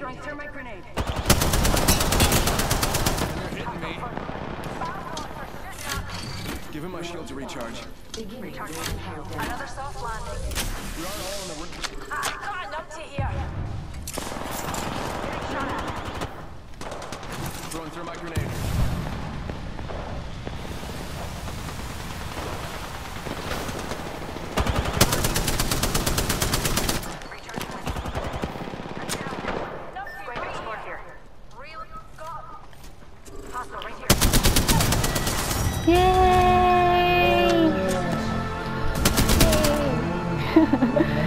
Thermite grenade. They're hitting me. Giving my shield to recharge. Beginning. Another soft landing. We are all in the room. Ah, got an numpty here. Getting shot at. Throwing thermite grenade. Yay! Yay.